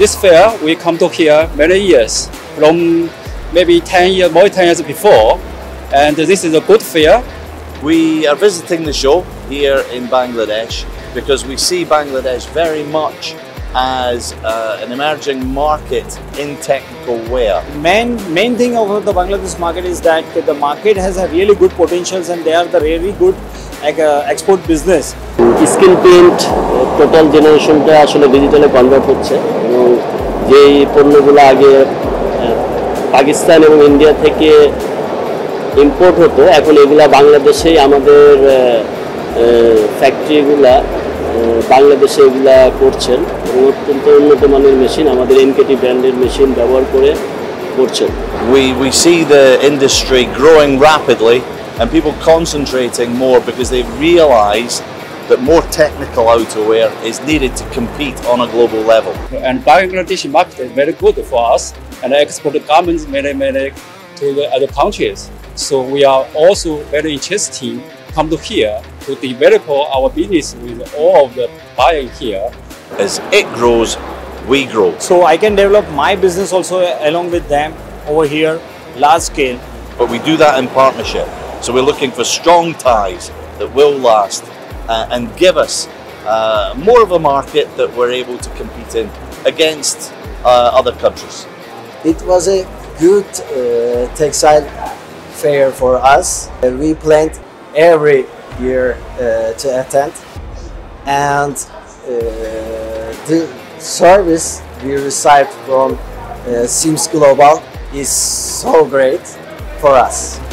this fair, we come to here many years, from maybe 10 years, more 10 years before. And this is a good fair. We are visiting the show here in Bangladesh because we see Bangladesh very much as uh, an emerging market in technical wear. Main main thing of the Bangladesh market is that the market has a really good potentials and they are the really good like, uh, export business. Skill print total জেনারেশনটা আসলে ডিজিটালে convert হচ্ছে এবং যেই পণ্যগুলো আগে পাকিস্তান এবং India থেকে import হতো এখন এগুলা বাংলাদেশেই আমাদের ফ্যাক্টরিগুলা বাংলাদেশে এগুলা করছেন এবং অত্যন্ত উন্নত মানের মেশিন আমাদের এনকেটি ব্র্যান্ডের মেশিন ব্যবহার করে করছেন We, we see the industry growing rapidly and people concentrating more because they realize that more technical outerwear is needed to compete on a global level. And Bangladesh market is very good for us and export garments many, many to the other countries. So we are also very interested come to here to develop our business with all of the buyers here. As it grows, we grow. So I can develop my business also along with them over here, large scale. But we do that in partnership. So we're looking for strong ties that will last uh, and give us uh, more of a market that we're able to compete in against uh, other countries. It was a good uh, textile fair for us. We planned every year uh, to attend, and uh, the service we received from uh, CEMS Global is so great for us.